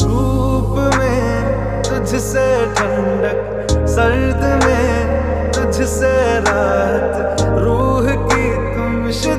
धूप में तुझसे ठंडक सर्द में तुझसे राहत।